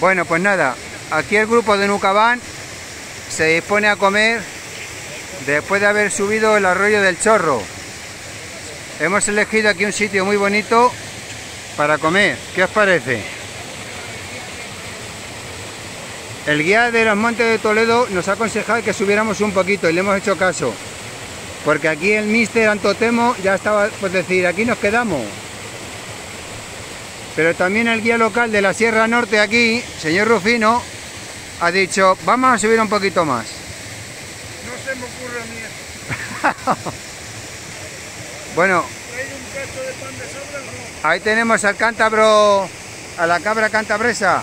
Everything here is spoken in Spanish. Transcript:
Bueno, pues nada, aquí el grupo de Nucabán se dispone a comer después de haber subido el arroyo del Chorro. Hemos elegido aquí un sitio muy bonito para comer. ¿Qué os parece? El guía de los Montes de Toledo nos ha aconsejado que subiéramos un poquito y le hemos hecho caso. Porque aquí el mister Antotemo ya estaba, pues decir, aquí nos quedamos. Pero también el guía local de la Sierra Norte aquí, señor Rufino, ha dicho, vamos a subir un poquito más. No se me ocurre a eso. bueno. ¿Hay? Ahí tenemos al cántabro, a la cabra cantabresa.